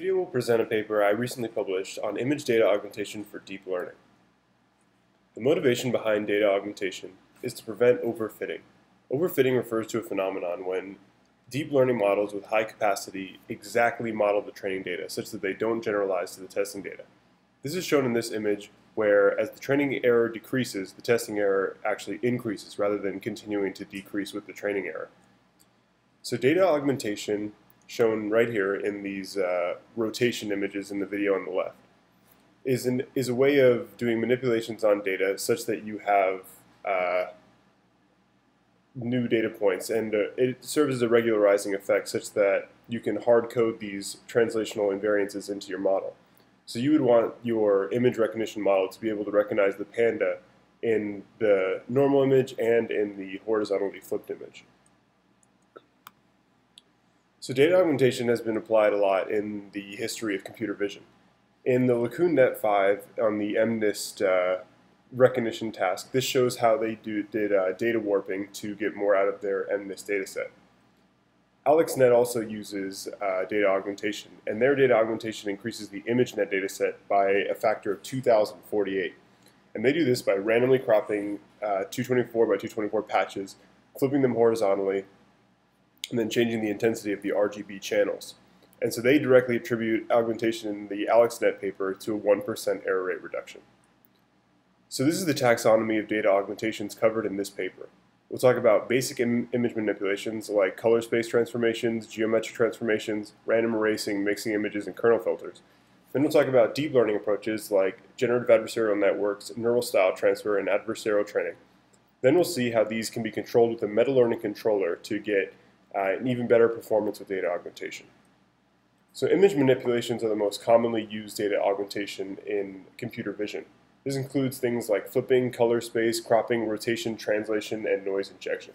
video will present a paper I recently published on image data augmentation for deep learning. The motivation behind data augmentation is to prevent overfitting. Overfitting refers to a phenomenon when deep learning models with high capacity exactly model the training data such that they don't generalize to the testing data. This is shown in this image where as the training error decreases, the testing error actually increases rather than continuing to decrease with the training error. So data augmentation shown right here in these uh, rotation images in the video on the left, is, an, is a way of doing manipulations on data such that you have uh, new data points. And uh, it serves as a regularizing effect such that you can hard code these translational invariances into your model. So you would want your image recognition model to be able to recognize the panda in the normal image and in the horizontally flipped image. So data augmentation has been applied a lot in the history of computer vision. In the LeCun Net 5 on the MNIST uh, recognition task, this shows how they do, did uh, data warping to get more out of their MNIST dataset. AlexNet also uses uh, data augmentation, and their data augmentation increases the ImageNet dataset by a factor of 2048. And they do this by randomly cropping uh, 224 by 224 patches, flipping them horizontally, and then changing the intensity of the RGB channels. And so they directly attribute augmentation in the AlexNet paper to a 1% error rate reduction. So this is the taxonomy of data augmentations covered in this paper. We'll talk about basic Im image manipulations like color space transformations, geometric transformations, random erasing, mixing images, and kernel filters. Then we'll talk about deep learning approaches like generative adversarial networks, neural style transfer, and adversarial training. Then we'll see how these can be controlled with a meta-learning controller to get uh, and even better performance with data augmentation. So image manipulations are the most commonly used data augmentation in computer vision. This includes things like flipping, color space, cropping, rotation, translation, and noise injection.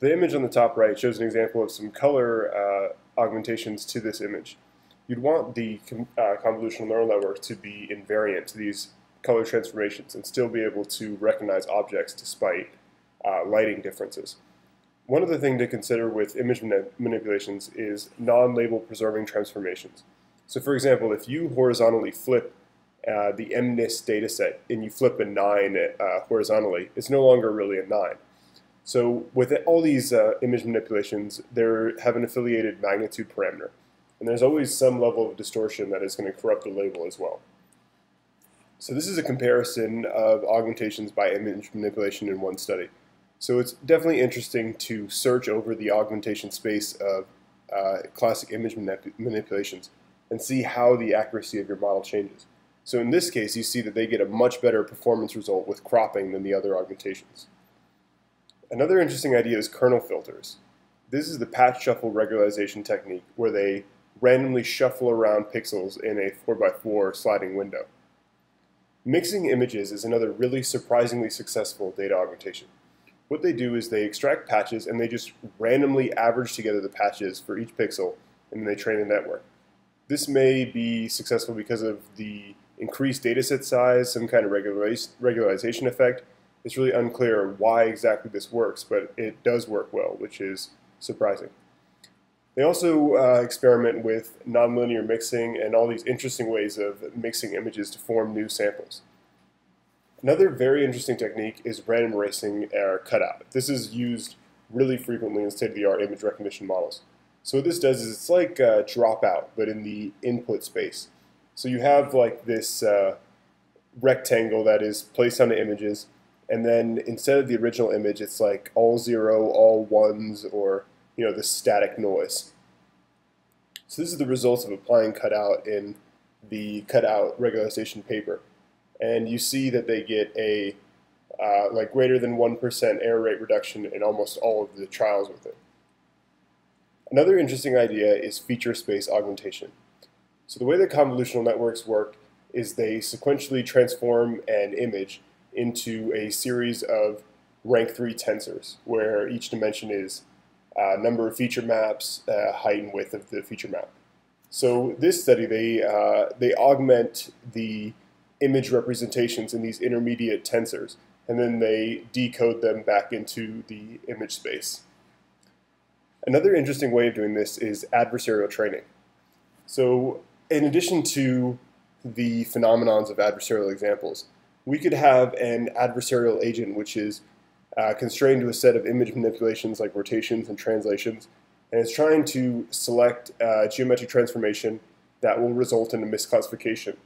The image on the top right shows an example of some color uh, augmentations to this image. You'd want the uh, convolutional neural network to be invariant to these color transformations and still be able to recognize objects despite uh, lighting differences. One other thing to consider with image manipulations is non-label preserving transformations. So for example, if you horizontally flip uh, the MNIST dataset and you flip a 9 uh, horizontally, it's no longer really a 9. So with all these uh, image manipulations, they have an affiliated magnitude parameter. And there's always some level of distortion that is going to corrupt the label as well. So this is a comparison of augmentations by image manipulation in one study. So it's definitely interesting to search over the augmentation space of uh, classic image manip manipulations and see how the accuracy of your model changes. So in this case, you see that they get a much better performance result with cropping than the other augmentations. Another interesting idea is kernel filters. This is the patch shuffle regularization technique where they randomly shuffle around pixels in a 4x4 sliding window. Mixing images is another really surprisingly successful data augmentation what they do is they extract patches and they just randomly average together the patches for each pixel and then they train the network. This may be successful because of the increased dataset size, some kind of regularization effect. It's really unclear why exactly this works, but it does work well, which is surprising. They also uh, experiment with nonlinear mixing and all these interesting ways of mixing images to form new samples. Another very interesting technique is random erasing or cutout. This is used really frequently in state-of-the-art image recognition models. So what this does is it's like dropout, but in the input space. So you have like this uh, rectangle that is placed on the images, and then instead of the original image, it's like all zero, all ones, or you know the static noise. So this is the results of applying cutout in the cutout regularization paper and you see that they get a uh, like greater than 1% error rate reduction in almost all of the trials with it. Another interesting idea is feature space augmentation. So the way that convolutional networks work is they sequentially transform an image into a series of rank 3 tensors, where each dimension is uh, number of feature maps, uh, height and width of the feature map. So this study, they, uh, they augment the image representations in these intermediate tensors, and then they decode them back into the image space. Another interesting way of doing this is adversarial training. So in addition to the phenomenons of adversarial examples, we could have an adversarial agent which is uh, constrained to a set of image manipulations like rotations and translations, and is trying to select a geometric transformation that will result in a misclassification.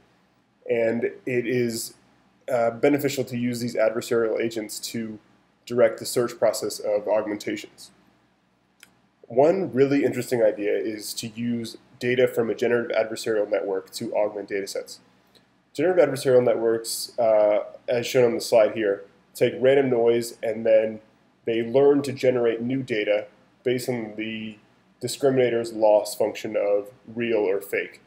And it is uh, beneficial to use these adversarial agents to direct the search process of augmentations. One really interesting idea is to use data from a generative adversarial network to augment datasets. Generative adversarial networks, uh, as shown on the slide here, take random noise and then they learn to generate new data based on the discriminator's loss function of real or fake.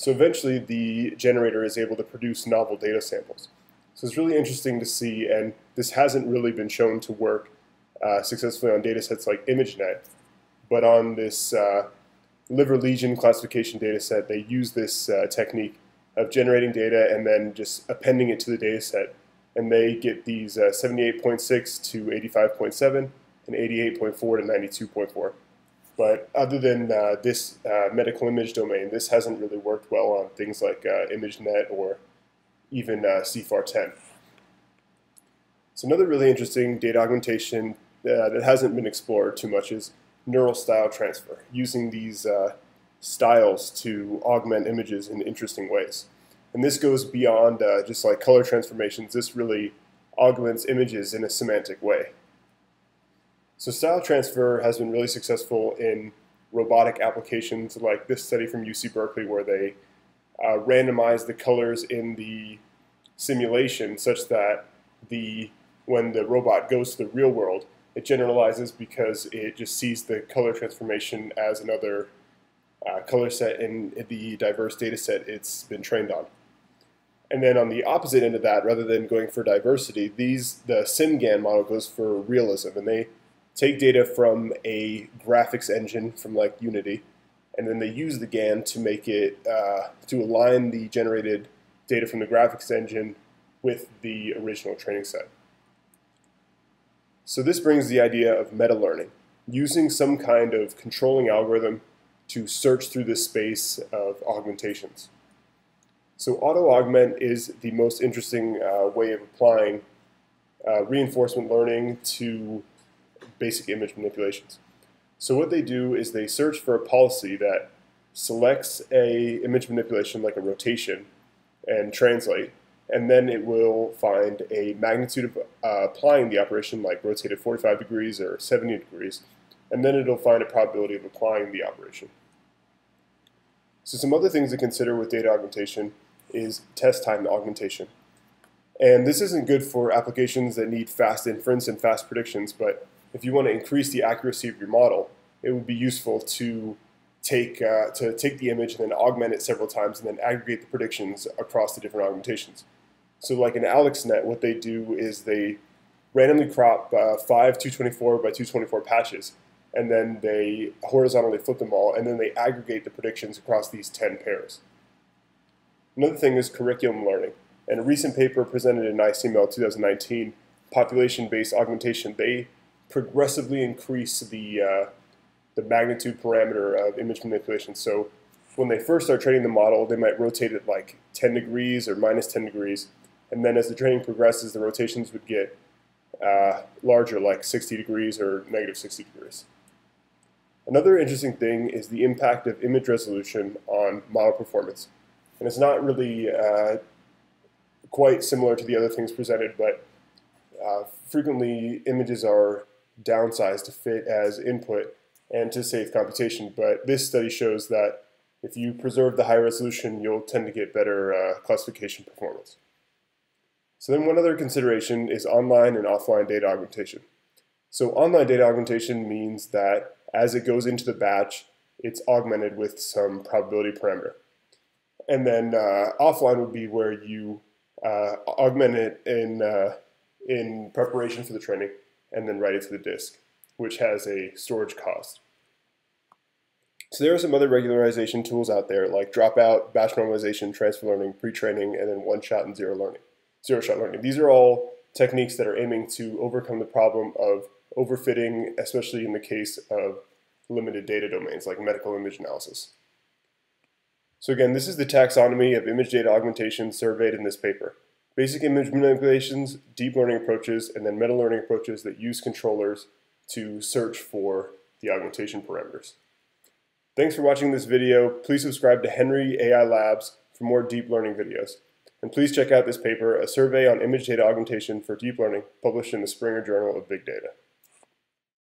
So eventually the generator is able to produce novel data samples. So it's really interesting to see, and this hasn't really been shown to work uh, successfully on data sets like ImageNet, but on this uh, liver lesion classification data set, they use this uh, technique of generating data and then just appending it to the data set. And they get these uh, 78.6 to 85.7 and 88.4 to 92.4. But other than uh, this uh, medical image domain, this hasn't really worked well on things like uh, ImageNet or even uh, CIFAR 10. So another really interesting data augmentation that hasn't been explored too much is neural style transfer, using these uh, styles to augment images in interesting ways. And this goes beyond uh, just like color transformations. This really augments images in a semantic way. So style transfer has been really successful in robotic applications like this study from UC Berkeley where they uh, randomize the colors in the simulation such that the when the robot goes to the real world, it generalizes because it just sees the color transformation as another uh, color set in the diverse data set it's been trained on. And then on the opposite end of that, rather than going for diversity, these the SimGAN model goes for realism, and they take data from a graphics engine from like Unity, and then they use the GAN to make it uh, to align the generated data from the graphics engine with the original training set. So this brings the idea of meta-learning, using some kind of controlling algorithm to search through the space of augmentations. So auto-augment is the most interesting uh, way of applying uh, reinforcement learning to basic image manipulations. So what they do is they search for a policy that selects a image manipulation like a rotation and translate and then it will find a magnitude of uh, applying the operation like rotated 45 degrees or 70 degrees, and then it'll find a probability of applying the operation. So some other things to consider with data augmentation is test time augmentation. And this isn't good for applications that need fast inference and fast predictions, but if you want to increase the accuracy of your model, it would be useful to take, uh, to take the image and then augment it several times and then aggregate the predictions across the different augmentations. So like in AlexNet, what they do is they randomly crop uh, five 224 by 224 patches, and then they horizontally flip them all, and then they aggregate the predictions across these 10 pairs. Another thing is curriculum learning. In a recent paper presented in ICML 2019, population-based augmentation, they progressively increase the, uh, the magnitude parameter of image manipulation. So when they first start training the model, they might rotate it like 10 degrees or minus 10 degrees. And then as the training progresses, the rotations would get uh, larger, like 60 degrees or negative 60 degrees. Another interesting thing is the impact of image resolution on model performance. And it's not really uh, quite similar to the other things presented, but uh, frequently images are downsized to fit as input and to save computation. But this study shows that if you preserve the high resolution, you'll tend to get better uh, classification performance. So then one other consideration is online and offline data augmentation. So online data augmentation means that as it goes into the batch, it's augmented with some probability parameter. And then uh, offline would be where you uh, augment it in, uh, in preparation for the training and then write it to the disk, which has a storage cost. So there are some other regularization tools out there like dropout, batch normalization, transfer learning, pre-training, and then one-shot and zero learning zero shot learning. These are all techniques that are aiming to overcome the problem of overfitting, especially in the case of limited data domains like medical image analysis. So again, this is the taxonomy of image data augmentation surveyed in this paper. Basic image manipulations, deep learning approaches, and then meta learning approaches that use controllers to search for the augmentation parameters. Thanks for watching this video. Please subscribe to Henry AI Labs for more deep learning videos. And please check out this paper, A Survey on Image Data Augmentation for Deep Learning, published in the Springer Journal of Big Data.